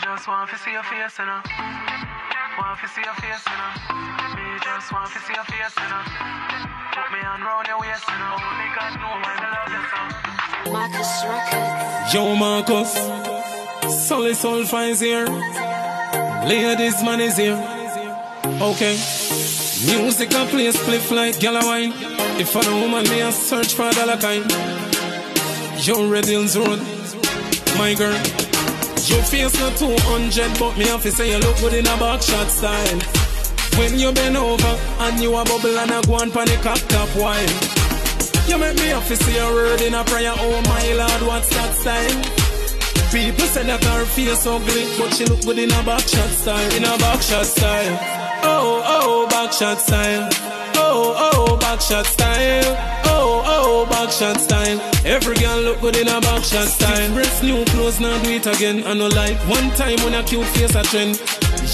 just want to see your face, you know. Want to see your face, you know. Me just want to see your face, you know. Put me on round your waist, you know. Only God know why I love you so. Marcus Records. Yo, Marcus. Solid Soul finds here. Ladies, man is here. Okay. Music and play split like gal wine. If I'm a woman, me a search for a dollar kind. Yo, Red Hills Road. My girl. Your face not 200, but me have to say you look good in a back shot style. When you bend over and you a bubble and a go on panic cock top wine. You make me have to say a word in a prayer, oh my lord, what's that style? People say that her face ugly, but she look good in a back shot style, in a back shot style. Oh, oh, back shot style. Oh, oh, back shot style. Oh, oh, back shot style. Every girl look good in a back shot style. Breast new clothes, now do it again. I know like one time when a cute face a trend.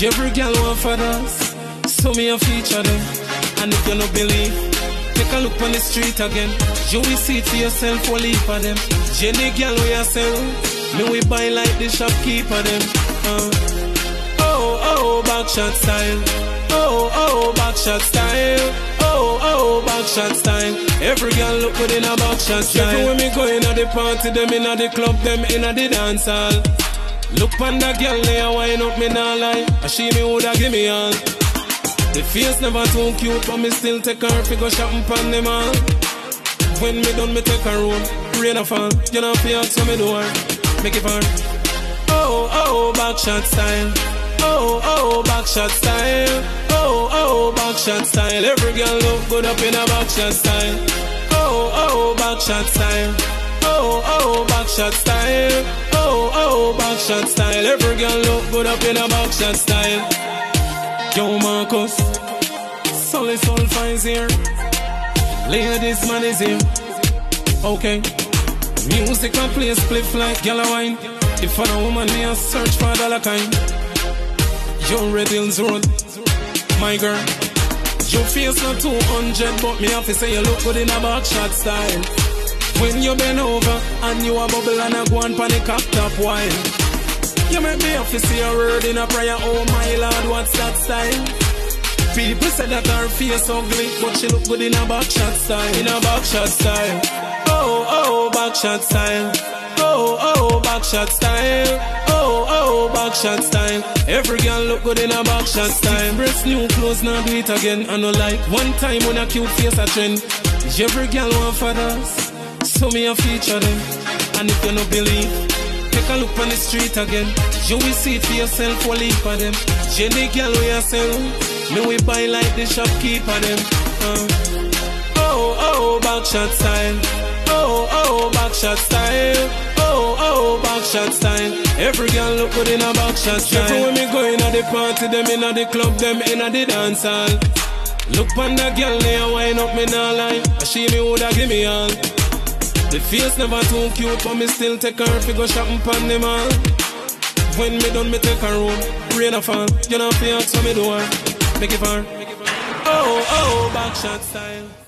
Every girl want for us, so me a feature them. And if you no believe, take a look on the street again. You will see it for yourself, we'll leave for them. Jenny girl we a sell, me we buy like the shopkeeper them. Uh. Oh, oh, back shot style. Oh, oh, back shot style. Oh, back shot style. Every girl look good in a back shot style. Every when me go in at the party, them in at the club, them in at the dance hall. Look on that girl, they a wine up, me nah lie. I she me woulda give me all. The face never too cute, but me still take her fi go shopping pon them all. When me done, me take her home. Rain a fall, you know fi ask so me do her. Make it fun. Oh, oh, back shot style. Oh, oh, back shot style. Oh, oh, back shot style. Every girl look good up in a back shot style. Oh, oh, back shot style. Oh, oh, back shot style. Oh, oh, back shot style. Every girl look good up in a back shot style. Yo, Marcus. Solid Soul finds here. Ladies, man is here. Okay. Music and play split like gal wine. If I'm a woman, me a search for a dollar kind. Yo, Red Hills Road. My girl. Your face not 200, but me have to say you look good in a back shot style. When you bend over and you a bubble and a go on panic cock top wine. You make me have to see a word in a prayer, oh my lord, what's that style? People say that her face ugly, but she look good in a back shot style, in a back shot style. Oh, oh, back shot style. Oh, oh, back shot style. Oh, oh, back shot style. Every girl look good in a back shot style. Breast new clothes, now do it again. I know like one time when a cute face a trend. Every girl want for us, so me a feature them. And if you no believe, take a look on the street again. You will see it for yourself, we'll for them. Jenny girl we a sell, me we buy like the shopkeeper them. Uh. Oh, oh, back shot style. Oh, oh, back shot style. Oh, oh, back shot style. Every girl look good in a back shot style. Every when me go in at the party, them in at the club, them in at the dance hall. Look on that girl, they a wine up, me nah lie. I she me woulda give me all. The face never too cute, but me still take her fi go shopping pon them all. When me done, me take her home. Rain a fall, you know fi ask so me do her. Make it far. Oh, oh, back shot style.